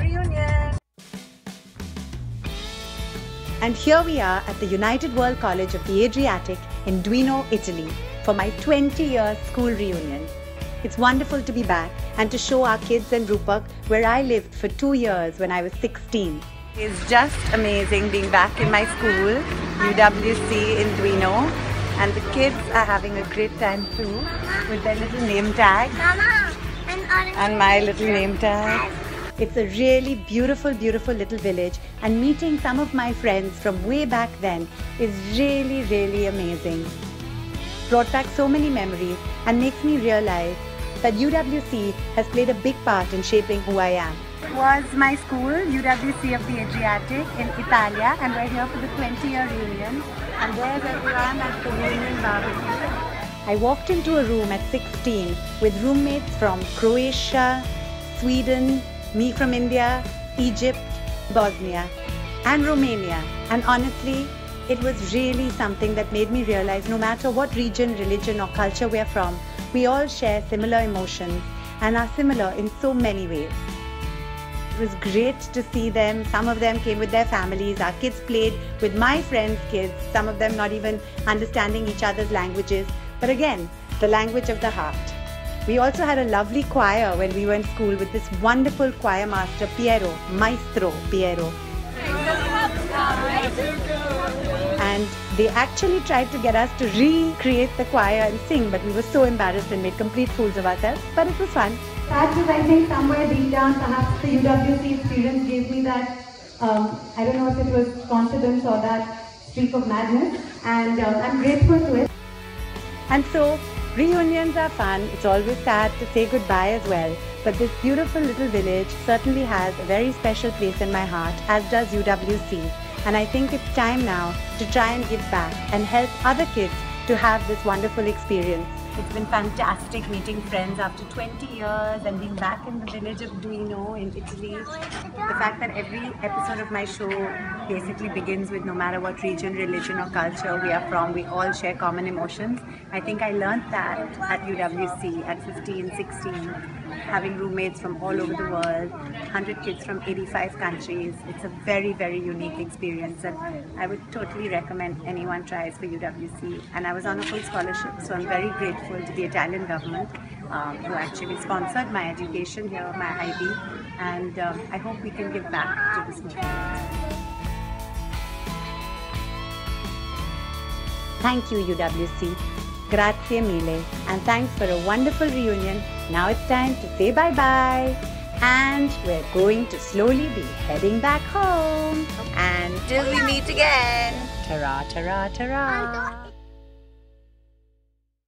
reunion. And here we are at the United World College of the Adriatic in Duino, Italy for my 20 year school reunion. It's wonderful to be back and to show our kids and Rupak where I lived for two years when I was 16. It's just amazing being back in my school, UWC in Duino. And the kids are having a great time too with their little name tag. Mama, and my little name tag. It's a really beautiful, beautiful little village, and meeting some of my friends from way back then is really, really amazing. Brought back so many memories and makes me realize that UWC has played a big part in shaping who I am. It Was my school, UWC of the Adriatic in Italia, and we're here for the 20 year reunion. And there's everyone at the reunion barbecue. I walked into a room at 16 with roommates from Croatia, Sweden, me from India, Egypt, Bosnia, and Romania. And honestly, it was really something that made me realize no matter what region, religion, or culture we're from, we all share similar emotions and are similar in so many ways. It was great to see them. Some of them came with their families. Our kids played with my friends' kids, some of them not even understanding each other's languages. But again, the language of the heart. We also had a lovely choir when we were in school with this wonderful choir master, Piero, Maestro Piero. And they actually tried to get us to recreate the choir and sing, but we were so embarrassed and made complete fools of ourselves. But it was fun. That was, I think, somewhere deep down, perhaps the UWC experience gave me that, um, I don't know if it was confidence or that streak of madness, and um, I'm grateful to it. And so, reunions are fun. It's always sad to say goodbye as well. But this beautiful little village certainly has a very special place in my heart, as does UWC. And I think it's time now to try and give back and help other kids to have this wonderful experience. It's been fantastic meeting friends after 20 years and being back in the village of Duino in Italy. The fact that every episode of my show basically begins with no matter what region, religion, or culture we are from, we all share common emotions. I think I learned that at UWC at 15, 16, having roommates from all over the world, 100 kids from 85 countries. It's a very, very unique experience, and I would totally recommend anyone tries for UWC. And I was on a full scholarship, so I'm very grateful to the Italian government um, who actually sponsored my education here, my IB, and um, I hope we can give back to this movement. Thank you, UWC. Grazie mille. And thanks for a wonderful reunion. Now it's time to say bye bye. And we're going to slowly be heading back home. And till we meet again. Ta-ra, ta-ra, ta-ra.